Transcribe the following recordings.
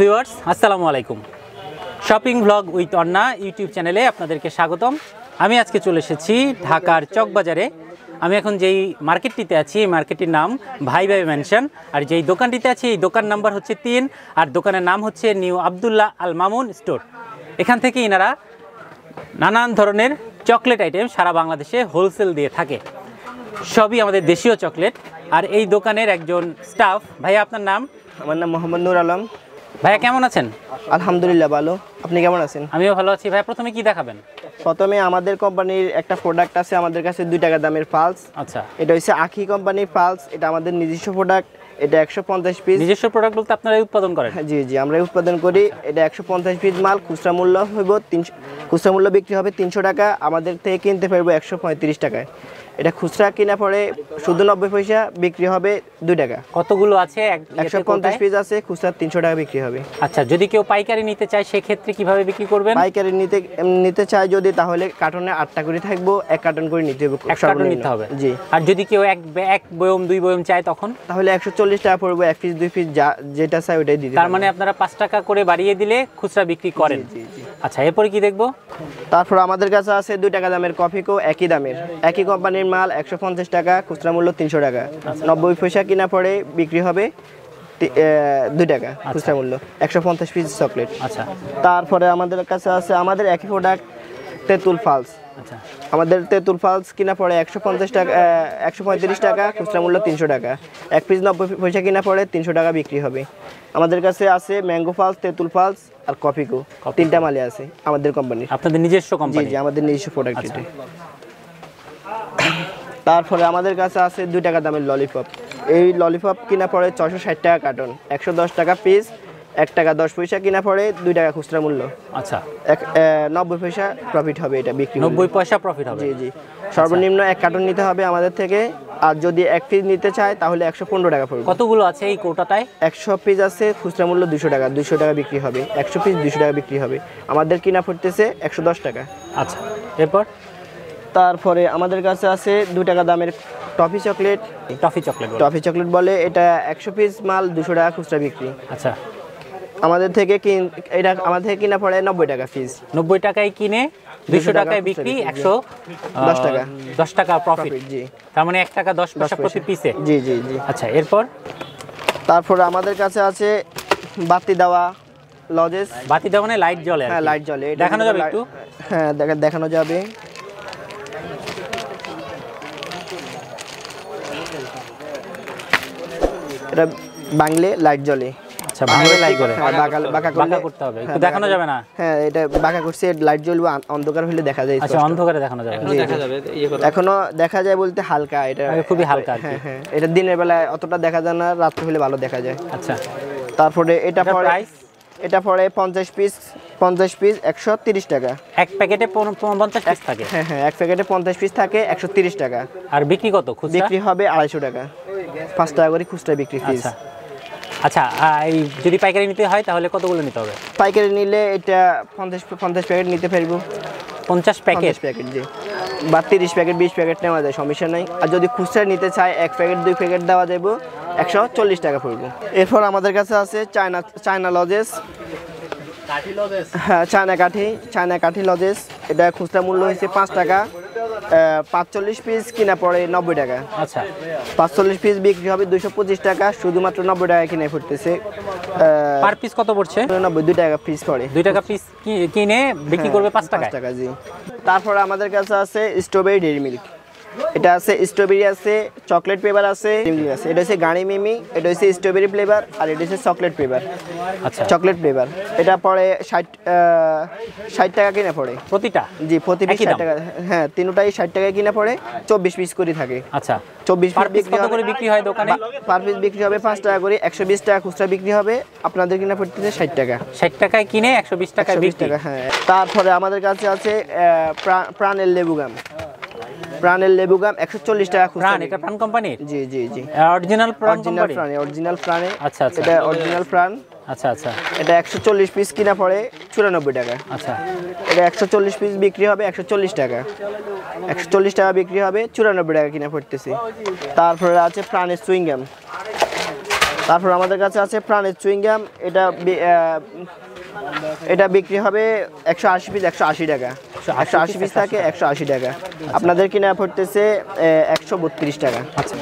Viewers, আসসালামু আলাইকুম। Shopping vlog with Anna YouTube চ্যানেলে আপনাদেরকে স্বাগতম। আমি আজকে চলে এসেছি ঢাকার চকবাজারে। আমি এখন যেই মার্কেটটিতে আছি, এই মার্কেটটির নাম ভাই ভাই ম্যানশন। আর যেই দোকানটিতে আছি, এই দোকান নাম্বার হচ্ছে তিন, আর দোকানের নাম হচ্ছে নিউ আবদুল্লাহ আল মামুন স্টোর। এখান থেকে ইনারা নানান ধরনের চকলেট আইটেম সারা বাংলাদেশে হোলসেল দিয়ে থাকে। সবই আমাদের দেশীয় চকলেট। আর এই দোকানের একজন স্টাফ, ভাইয়া, আপনার নাম? আমার নাম মোহাম্মদ নুর আলম। ভাইয়া কেমন আছেন? আলহামদুলিল্লাহ ভালো। আপনি কেমন আছেন? আমিও ভালো আছি। ভাইয়া প্রথমে কি দেখাবেন? প্রথমে আমাদের কোম্পানির একটা প্রোডাক্ট আছে আমাদের কাছে দুই টাকা দামের পালস আচ্ছা। এটা হচ্ছে আখি কোম্পানির পালস এটা আমাদের নিজস্ব প্রোডাক্ট এটা একশো পঞ্চাশ পিস নিজস্ব প্রোডাক্ট বলতে আপনারা উৎপাদন করেন? জি জি আমরা উৎপাদন করি। এটা একশো পঞ্চাশ পিস মাল। খুচরা মূল্য হইব তিনশো খুচরা মূল্য বিক্রি হবে তিনশো টাকা। আমাদের থেকে কিনতে পারব একশো পঁয়ত্রিশ টাকায়। খুচরা কিনা পরে শুধু নব্বই পয়সা বিক্রি হবে দুই টাকা। কতগুলো আছে? একশো পঞ্চাশ পিস আছে খুচরা তিনশো টাকা বিক্রি হবে। আচ্ছা যদি কেউ পাইকারি নিতে চায় সেক্ষেত্রে কীভাবে বিক্রি করবেন? পাইকারি নিতে নিতে চাই যদি তাহলে কার্টনে আটটা করে থাকব এক কার্টন করে নিতে হবে এক কার্টন নিতে হবে। জি। আর যদি কেউ এক এক বয়ম দুই বয়ম চায় তখন? তাহলে একশো চল্লিশ টাকা পড়বে এক পিস দুই পিস যা যেটা চাই ওটাই দিতে তার মানে আপনারা পাঁচ টাকা করে বাড়িয়ে দিলে খুচরা বিক্রি করেন। জি। আচ্ছা এরপরে কি দেখব? তারপর আমাদের কাছে আছে দুই টাকা দামের কফি কফিকো একই দামের। একই কোম্পানির মাল একশো পঞ্চাশ টাকা খুচরা মূল্য তিনশো টাকা। আচ্ছা। নব্বই পয়সা কিনা পরে বিক্রি হবে দুই টাকা খুচরা মূল্য একশো পঞ্চাশ পিস চকলেট আচ্ছা। তারপরে আমাদের কাছে আছে আমাদের একই প্রোডাক্ট তেঁতুল ফালস আচ্ছা আমাদের তেঁতুল ফালস কিনা পড়ে একশো পঞ্চাশ টাকা একশো পঁয়ত্রিশ টাকা খুচরা মূল্য তিনশো টাকা। এক পিস নব্বই পয়সা কিনা পড়ে তিনশো টাকা বিক্রি হবে। আমাদের কাছে আছে ম্যাঙ্গো ফালস তেঁতুল ফালস আর কফিকো তিনটা মালে আছে আমাদের কোম্পানির আপনাদের নিজস্ব কোম্পানি জি আমাদের নিজস্ব প্রোডাক্ট আচ্ছা। এটা। তারপরে আমাদের কাছে আছে দুই টাকা দামের ললিপপ এই ললিপপ কিনা পড়ে ছশো ষাট টাকা কার্টন একশো দশ টাকা পিস এক টাকা দশ পয়সা কিনা পড়ে দুই টাকা খুচরা মূল্য। আচ্ছা। এক নব্বই পয়সা প্রফিট হবে এটা বিক্রি নব্বই পয়সা প্রফিট হবে। জি জি। সর্বনিম্ন এক কার্টন নিতে হবে আমাদের থেকে আর যদি এক পিস নিতে চায় তাহলে একশো পনেরো টাকা পড়বে। কতগুলো আছে এই কোটাটায়? একশো পিস আছে খুচরা মূল্য দুশো টাকা দুশো টাকা বিক্রি হবে। একশো পিস দুশো টাকা বিক্রি হবে। আমাদের কিনা পড়তেছে একশো দশ টাকা। আচ্ছা। এরপর? তারপরে আমাদের কাছে আছে দু টাকা দামের toffee chocolate toffee chocolate toffee chocolate বলে এটা একশো পিস মাল দুশো টাকা খুচরা বিক্রি। আচ্ছা। আমাদের থেকে কিন এটা আমাদের থেকে কিনা পড়ে নব্বই টাকা পিস নব্বই টাকায় কিনে দুইশো টাকা টাকায় বিক্রি। একশো দশ টাকা। দশ টাকা প্রফিট জি। তার মানে এক টাকা দশ পয়সা প্রতি পিসে জি জি জি। আচ্ছা এরপর? তারপরে আমাদের কাছে আছে বাতি দেওয়া লজেস। বাতি দেওয়া মানে লাইট জ্বলে হ্যাঁ লাইট জ্বলে। দেখানো যাবে একটু? হ্যাঁ দেখানো যাবে। এটা বাংলে লাইট জ্বলে। আচ্ছা লাইট জ্বলে বাঁকা বাঁকা করতে হবে। একটু হ্যাঁ, দেখানো যাবে না? হ্যাঁ এটা বাঁকা করছে লাইট জ্বলবে অন্ধকার হলে দেখা যায় আচ্ছা অন্ধকারে দেখানো যাবে। জি, জি। এখনও দেখা যায় বলতে হালকা এটা খুবই হালকা আর কি। হ্যাঁ হ্যাঁ এটা দিনের বেলায় অতটা দেখা যায় না রাত্রে হলে ভালো দেখা যায়। আচ্ছা। তারপরে এটা এটার এটা পড়ে পঞ্চাশ পিস পঞ্চাশ পিস একশো তিরিশ টাকা। এক প্যাকেটে পন- পন- পঞ্চাশ পিস থাকে? হ্যাঁ হ্যাঁ এক প্যাকেটে পঞ্চাশ পিস থাকে একশো তিরিশ টাকা। আর বিক্রি কত? খুচরা? বিক্রি হবে আড়াইশো টাকা। পাঁচ টাকা করে খুচরা বিক্রি ফিস আচ্ছা আর এই যদি পাইকারি নিতে হয় তাহলে কতগুলো নিতে হবে? পাইকারি নিলে এটা পঞ্চাশ পঞ্চাশ প্যাকেট নিতে পারব। পঞ্চাশ প্যাকেট প্যাকেট জি। বা তিরিশ প্যাকেট বিশ প্যাকেট নেওয়া যায় সমস্যা নাই। আর যদি খুচরা নিতে চায় এক প্যাকেট দুই প্যাকেট দেওয়া যাব একশো চল্লিশ টাকা পড়ব। এরপর আমাদের কাছে আছে চায়না চায়না লজেস? হ্যাঁ চায়না কাঠি চায়না কাঠি লজেস। এটা খুচরা মূল্য হয়েছে পাঁচ টাকা। পাঁচচল্লিশ পিস কিনা পড়ে নব্বই টাকা। আচ্ছা। পাঁচচল্লিশ পিস বিক্রি হবে দুশো পঁচিশ টাকা শুধুমাত্র নব্বই টাকা কিনে ফুটতেছে। পার পিস কত পড়ছে? নব্বই দুই টাকা পিস পড়ে। দুই টাকা পিস কিনে বিক্রি করবে পাঁচ টাকা টাকা জি। তারপরে আমাদের কাছে আছে স্ট্রবেরি ডেরি মিল্ক এটা আছে স্ট্রবেরি আছে চকলেট ফ্লেভার আছে আছে। এটা হচ্ছে গাড়ি মিমি এটা হচ্ছে স্ট্রবেরি ফ্লেভার আর এটা হচ্ছে চকলেট ফ্লেভার আচ্ছা। চকলেট ফ্লেভার এটা পড়ে ষাট ষাট টাকা কিনে পড়ে। প্রতিটা? জি প্রতি পিস ষাট টাকা। হ্যাঁ তিনটাই ষাট টাকায় কিনে পড়ে চব্বিশ পিস করে থাকে। আচ্ছা। চব্বিশ করে বিক্রি হয় দোকানে? পার পিস বিক্রি হবে পাঁচ টাকা করে একশো বিশ টাকা খুচরা বিক্রি হবে। আপনাদের কিনা পড়তেছে ষাট টাকা। ষাট টাকায় কিনে একশো বিশ টাকায় 120 বিক্রি? টাকা হ্যাঁ। তারপরে আমাদের কাছে আছে প্রাণের লেবু গাম। প্রাণের লেবু গাম একশো চল্লিশ টাকা খুচরা প্রাণ। এটা প্রাণ কোম্পানির? জি জি জি। অরিজিনাল প্রাণ অরিজিনাল কোম্পানি প্রাণে অরিজিনাল প্রাণে। আচ্ছা আচ্ছা। এটা অরিজিনাল প্রাণ। আচ্ছা আচ্ছা। এটা একশো চল্লিশ পিস কিনা পড়ে চুরানব্বই টাকা। আচ্ছা। এটা একশো চল্লিশ পিস বিক্রি হবে একশো চল্লিশ টাকা। একশো চল্লিশ টাকা বিক্রি হবে চুরানব্বই টাকা কিনা পড়তেছে। তারপরে আছে প্রাণের সুইংগাম তারপর আমাদের কাছে আছে প্রাণের চুইংগাম এটা এটা বিক্রি হবে একশো আশি পিস একশো আশি টাকা। একশো আশি পিস থাকে একশো আশি টাকা। আপনাদের কিনা পড়তেছে একশো বত্রিশ টাকা। আচ্ছা।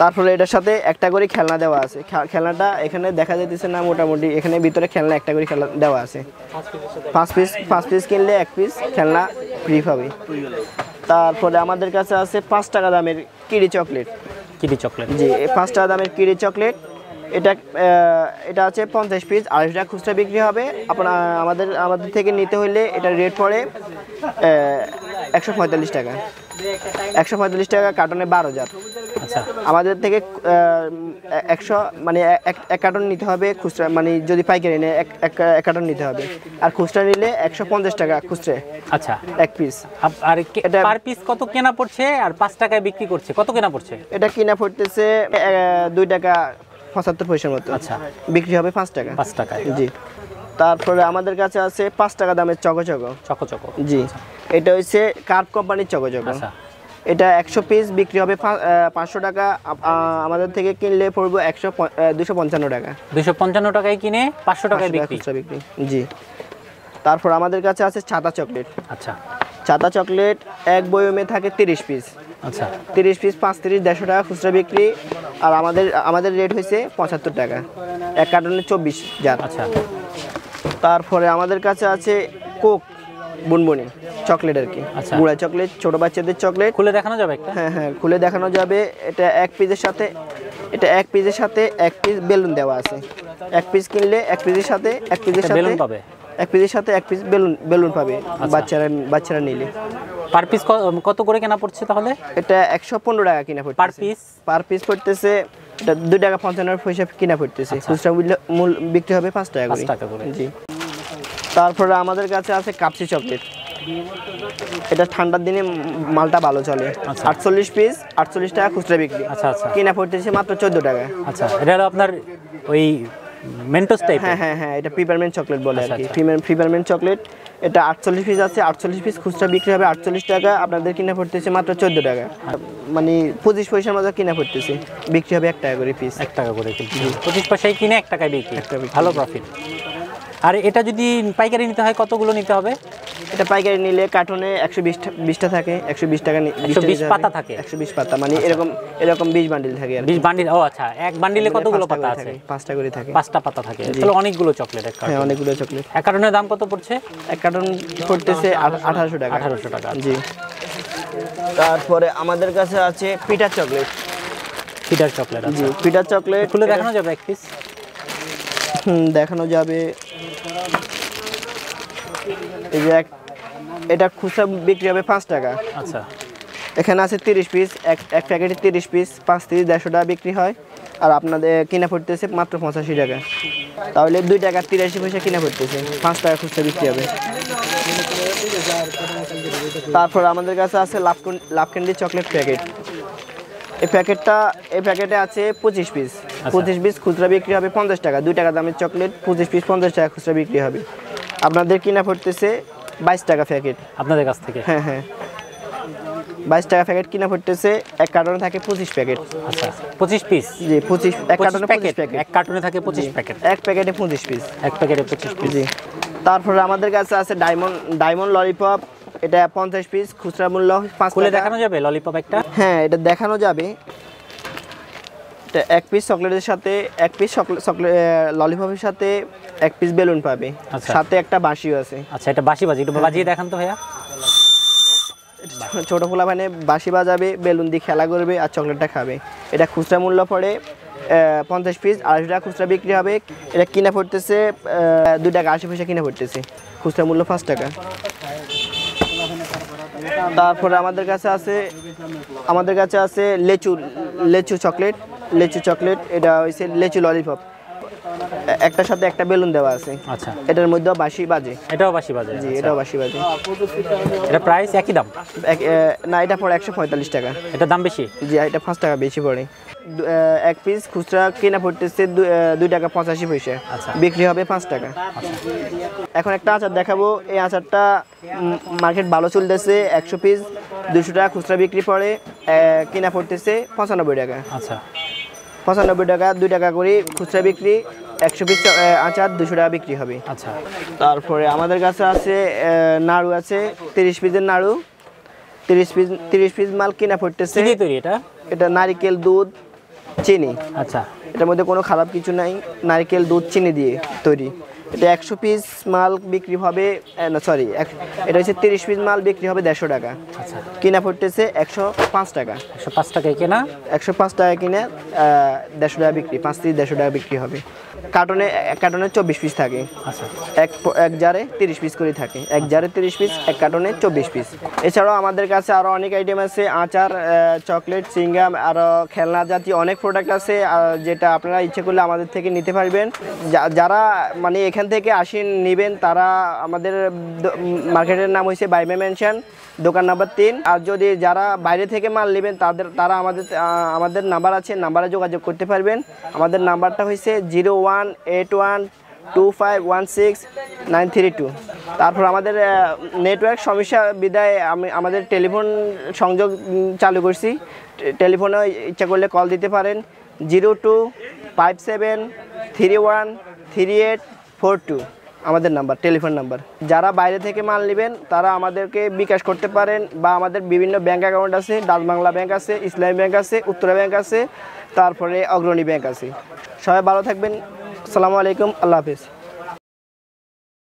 তারপরে এটার সাথে একটা করে খেলনা দেওয়া আছে। খেলনাটা এখানে দেখা যাইতেছে না মোটামুটি এখানে ভিতরে খেলনা একটা করে খেলনা দেওয়া আছে। পাঁচ পিস পাঁচ পিস কিনলে এক পিস খেলনা ফ্রি পাবে। তারপরে আমাদের কাছে আছে পাঁচ টাকা দামের কিডি চকলেট। কিডি চকলেট। জি পাঁচ টাকা দামের কিডি চকলেট। এটা এটা আছে পঞ্চাশ পিস আড়াইশো টাকা খুচরা বিক্রি হবে। আপনার আমাদের আমাদের থেকে নিতে হলে এটার রেট পড়ে একশো পঁয়তাল্লিশ টাকা। একশো পঁয়তাল্লিশ টাকা কার্টনে বারো হাজার। আচ্ছা। আমাদের থেকে একশো মানে এক কার্টন নিতে হবে খুচরা মানে যদি পাইকারি নেয় এক কার্টন নিতে হবে। আর খুচরা নিলে একশো পঞ্চাশ টাকা খুচরা। আচ্ছা। এক পিস আর এটা- পার পিস কত কেনা পড়ছে? আর পাঁচ টাকায় বিক্রি করছে কত কেনা পড়ছে? এটা কেনা পড়তেছে দুই টাকা পঁচাত্তর পয়সার মতো। আচ্ছা। বিক্রি হবে পাঁচ টাকা। পাঁচ টাকা জি। তারপরে আমাদের কাছে আছে পাঁচ টাকা দামের চকো চকো। Choco choco. জি। এটা হচ্ছে কার্প কোম্পানির চকো চকো। আচ্ছা। এটা একশো পিস বিক্রি হবে পাঁচশো টাকা। আমাদের থেকে কিনলে পড়ব একশো দুশো পঞ্চান্ন টাকা। দুশো পঞ্চান্ন টাকায় কিনে পাঁচশো টাকায় 500 বিক্রি। বিক্রি। জি। তারপর আমাদের কাছে আছে ছাতা চকলেট। আচ্ছা। ছাতা চকলেট এক বয়মে থাকে তিরিশ পিস আচ্ছা। তিরিশ পিস পাঁচ তিরিশ দেড়শো টাকা খুচরা বিক্রি। আর আমাদের আমাদের রেট হয়েছে পঁচাত্তর টাকা। এক কার্টনে চব্বিশ জার আচ্ছা। তারপরে আমাদের কাছে আছে কোক বুনবুনি চকলেট আর কি। আচ্ছা। গুঁড়া চকলেট ছোট বাচ্চাদের চকলেট খুলে দেখানো যাবে একটা? হ্যাঁ হ্যাঁ খুলে দেখানো যাবে। এটা এক পিসের সাথে এটা এক পিসের সাথে এক পিস বেলুন দেওয়া আছে। এক পিস কিনলে এক পিসের সাথে এক পিসের সাথে বেলুন পাবে? এক পিসের সাথে এক পিস বেলুন বেলুন পাবে বাচ্চারা বাচ্চারা নিলে। পার পিস কত করে কেনা পড়ছে তাহলে? এটা একশো পনেরো টাকা কিনা পড়তেছে। পার পিস পার পিস পড়তেছে এটা দুই টাকা পঞ্চান্ন পয়সা কিনা পড়তেছে। খুচরা মূল বিক্রি হবে পাঁচ টাকা করে। টাকা করে। জি। তারপরে আমাদের কাছে আছে কাপসি চকলেট। এটা ঠান্ডার দিনে মালটা ভালো চলে। আচ্ছা। আটচল্লিশ পিস আটচল্লিশ টাকা খুচরা বিক্রি। আচ্ছা আচ্ছা। কিনা পড়তেছে মাত্র চোদ্দ টাকা। আচ্ছা এটা হলো আপনার ওই মেন্টোস টাইপ হ্যাঁ হ্যাঁ হ্যাঁ এটা পিপারমেন্ট চকলেট বলে আর আচ্ছা, কি। আচ্ছা। পিপারমেন্ট চকলেট এটা আটচল্লিশ পিস আছে আটচল্লিশ পিস খুচরা বিক্রি হবে আটচল্লিশ টাকা আপনাদের কিনা পড়তেছে মাত্র চোদ্দ টাকা। মানে পঁচিশ পয়সার মতো কিনা পড়তেছে বিক্রি হবে এক টাকা করে পিস এক টাকা করে কিন্তু পঁচিশ পয়সায় কিনে এক টাকায় বিক্রি। বিক্রি। ভালো প্রফিট আর এটা যদি পাইকারি নিতে হয় কতগুলো নিতে হবে? এটা পাইকারি নিলে কার্টুনে একশো বিশ বিশটা থাকে একশো বিশ টাকা 120 পাতা থাকে? একশো বিশ পাতা মানে এরকম এরকম বিশ বান্ডিল থাকে আর বিশ বান্ডিল ও আচ্ছা এক বান্ডিলে কতগুলো পাতা আছে? পাঁচটা করে থাকে। পাঁচটা পাতা থাকে। তাহলে অনেকগুলো চকলেট এক হ্যাঁ অনেকগুলো চকলেট এক কার্টনের দাম কত পড়ছে? এক কার্টুন পড়তেছে আঠারোশো টাকা। আঠারোশো টাকা জি। তারপরে আমাদের কাছে আছে পিঠার চকলেট ফিডার চকলেট জি আছে পিঠার চকলেট খুলে দেখানো যাবে এক পিস হুম, দেখানো যাবে। এই যে এক এটা খুচরা বিক্রি হবে পাঁচ টাকা। আচ্ছা। এখানে আছে তিরিশ পিস এক এক প্যাকেটে তিরিশ পিস পাঁচ তিরিশ দেড়শো টাকা বিক্রি হয়। আর আপনাদের কিনা পড়তেছে মাত্র পঁচাশি টাকা। তাহলে দুই টাকা তিরাশি পয়সা কিনা পড়তেছে। পাঁচ টাকা খুচরা বিক্রি হবে। তারপর আমাদের কাছে আছে love love candy chocolate packet. এই প্যাকেটটা এই প্যাকেটে আছে পঁচিশ পিস। পঁচিশ পিস খুচরা বিক্রি হবে পঞ্চাশ টাকা। দুই টাকা দামের চকলেট পঁচিশ পিস পঞ্চাশ টাকা খুচরা বিক্রি হবে। আপনাদের কিনা পড়তেছে বাইশ টাকা প্যাকেট। আপনাদের কাছ থেকে? হ্যাঁ হ্যাঁ। বাইশ টাকা প্যাকেট কিনা পড়তেছে এক কার্টনে থাকে পঁচিশ প্যাকেট। আচ্ছা পঁচিশ পিস জি পঁচিশ এক কার্টনে প্যাকেট? এক কার্টনে থাকে পঁচিশ প্যাকেট? এক প্যাকেটে পঁচিশ পিস এক প্যাকেটে পঁচিশ পিস জি। তারপরে আমাদের কাছে আছে ডায়মন্ড ডায়মন্ড ললিপপ। এটা পঞ্চাশ পিস খুচরা মূল্য পাঁচ দেখানো যাবে ললিপপ একটা? হ্যাঁ এটা দেখানো যাবে। এটা এক পিস চকলেটের সাথে এক পিস চকলেট ললিপপের সাথে এক পিস বেলুন পাবে। আচ্ছা। সাথে একটা বাঁশিও আছে। আচ্ছা এটা বাসি বাজি একটু বাজিয়ে দেখান তো ভাইয়া। ছোট ফোলা মানে বাঁশি বাজাবে বেলুন দিয়ে খেলা করবে আর চকলেটটা খাবে। এটা খুচরা মূল্য পড়ে পঞ্চাশ পিস আড়াইশো টাকা খুচরা বিক্রি হবে। এটা কিনা পড়তেছে দুই টাকা আশি পয়সা কিনা পড়তেছে। খুচরা মূল্য পাঁচ টাকা। তারপরে আমাদের কাছে আছে আমাদের কাছে আছে লেচু লেচু চকলেট লেচু চকলেট এটা হচ্ছে লেচু ললিপপ। একটার সাথে একটা বেলুন দেওয়া আছে। আচ্ছা। এটার মধ্যেও বাঁশি বাজে। এটাও বাসি বাজে জি আচ্ছা। এটাও বাঁশি বাজে। এটা প্রাইস একই দাম? না এটা পড়ে একশো পঁয়তাল্লিশ টাকা। এটার দাম বেশি? জি এটা পাঁচ টাকা বেশি পড়ে। এক পিস খুচরা কিনা পড়তেছে দুই টাকা পঁচাশি পয়সা। আচ্ছা। বিক্রি হবে পাঁচ টাকা। এখন একটা আচার দেখাবো। এই আচারটা মার্কেট ভালো চলতেছে একশো পিস দুশো টাকা খুচরা বিক্রি পড়ে কিনা পড়তেছে পঁচানব্বই টাকা। আচ্ছা। পঁচানব্বই টাকা দুই টাকা করে খুচরা বিক্রি একশো পিস আচার দুশো টাকা বিক্রি হবে। আচ্ছা। তারপরে আমাদের কাছে আছে নাড়ু আছে তিরিশ পিসের নাড়ু তিরিশ পিস তিরিশ পিস মাল কিনা পড়তেছে। এটা? এটা নারিকেল দুধ চিনি। আচ্ছা। এটার মধ্যে কোনো খারাপ কিছু নাই নারিকেল দুধ চিনি দিয়ে তৈরি। এটা একশো পিস মাল বিক্রি হবে না সরি এটা হচ্ছে তিরিশ পিস মাল বিক্রি হবে দেড়শো টাকা। আচ্ছা। কিনা পড়তেছে একশো পাঁচ টাকা। একশো পাঁচ টাকায় কেনা? একশো পাঁচ টাকা কিনে দেড়শো টাকা বিক্রি পাঁচ থেকে দেড়শো টাকা বিক্রি হবে। কার্টনে এক কার্টনে চব্বিশ পিস থাকে। আচ্ছা। এক এক জারে তিরিশ পিস করে থাকে। এক জারে তিরিশ পিস এক কার্টনে চব্বিশ পিস এছাড়াও আমাদের কাছে আরও অনেক আইটেম আছে আচার চকলেট চিংগাম আরও খেলনা জাতীয় অনেক প্রোডাক্ট আছে যেটা আপনারা ইচ্ছে করলে আমাদের থেকে নিতে পারবেন। যারা মানে এখান থেকে আসি নেবেন, তারা আমাদের মার্কেটের নাম হয়েছে বাইমে মেনশন দোকান নাম্বার তিন। আর যদি যারা বাইরে থেকে মাল নেবেন, তাদের তারা আমাদের আমাদের নাম্বার আছে, নাম্বারে যোগাযোগ করতে পারবেন। আমাদের নাম্বারটা হয়েছে zero one eight one two five one six nine three two. তারপর আমাদের নেটওয়ার্ক সমস্যা, বিদায়, আমি আমাদের টেলিফোন সংযোগ চালু করছি। টেলিফোনে ইচ্ছা করলে কল দিতে পারেন। Zero two five seven three one three eight four two, আমাদের নাম্বার, টেলিফোন নাম্বার। যারা বাইরে থেকে মাল নেবেন, তারা আমাদেরকে বিকাশ করতে পারেন বা আমাদের বিভিন্ন ব্যাঙ্ক অ্যাকাউন্ট আছে, ডাচ বাংলা ব্যাংক আছে, ইসলামী ব্যাঙ্ক আছে, উত্তরা ব্যাঙ্ক আছে, তারপরে অগ্রণী ব্যাঙ্ক আছে। সবাই ভালো থাকবেন। আসসালামু আলাইকুম, আল্লাহ হাফিজ।